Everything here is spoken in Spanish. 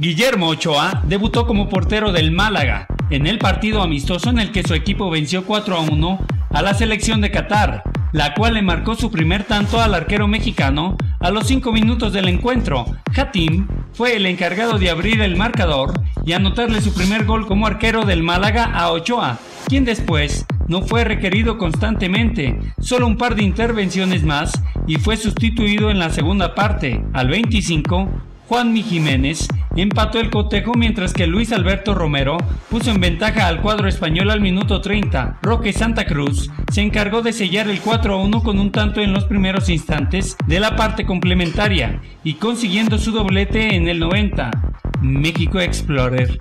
Guillermo Ochoa debutó como portero del Málaga en el partido amistoso en el que su equipo venció 4 a 1 a la selección de Qatar, la cual le marcó su primer tanto al arquero mexicano a los 5 minutos del encuentro. Hatim fue el encargado de abrir el marcador y anotarle su primer gol como arquero del Málaga a Ochoa, quien después no fue requerido constantemente, solo un par de intervenciones más y fue sustituido en la segunda parte, al 25, Juanmi Jiménez empató el cotejo mientras que Luis Alberto Romero puso en ventaja al cuadro español al minuto 30. Roque Santa Cruz se encargó de sellar el 4 a 1 con un tanto en los primeros instantes de la parte complementaria y consiguiendo su doblete en el 90. México Explorer